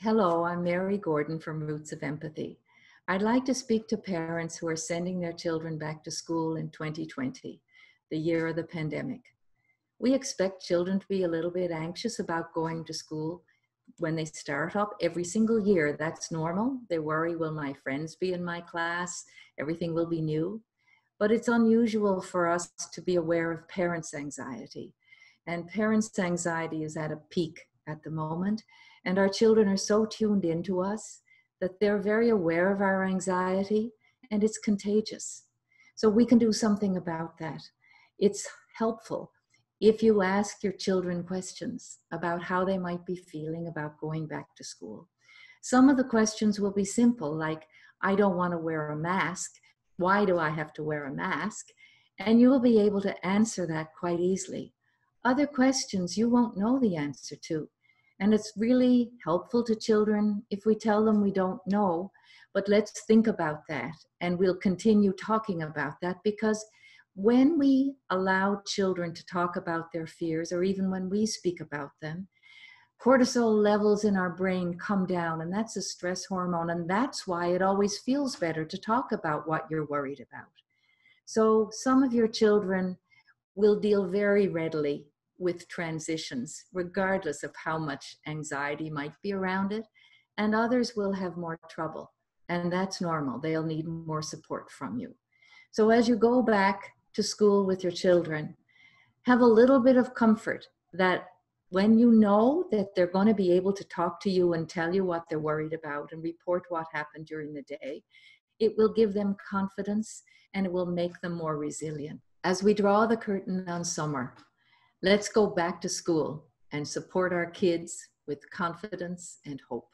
Hello, I'm Mary Gordon from Roots of Empathy. I'd like to speak to parents who are sending their children back to school in 2020, the year of the pandemic. We expect children to be a little bit anxious about going to school when they start up every single year. That's normal. They worry, will my friends be in my class? Everything will be new. But it's unusual for us to be aware of parents' anxiety. And parents' anxiety is at a peak at the moment. And our children are so tuned into us that they're very aware of our anxiety and it's contagious. So we can do something about that. It's helpful if you ask your children questions about how they might be feeling about going back to school. Some of the questions will be simple, like, I don't want to wear a mask. Why do I have to wear a mask? And you will be able to answer that quite easily. Other questions you won't know the answer to. And it's really helpful to children if we tell them we don't know, but let's think about that. And we'll continue talking about that because when we allow children to talk about their fears, or even when we speak about them, cortisol levels in our brain come down, and that's a stress hormone. And that's why it always feels better to talk about what you're worried about. So, some of your children will deal very readily with transitions, regardless of how much anxiety might be around it. And others will have more trouble. And that's normal. They'll need more support from you. So as you go back to school with your children, have a little bit of comfort that when you know that they're going to be able to talk to you and tell you what they're worried about and report what happened during the day, it will give them confidence and it will make them more resilient. As we draw the curtain on summer, Let's go back to school and support our kids with confidence and hope.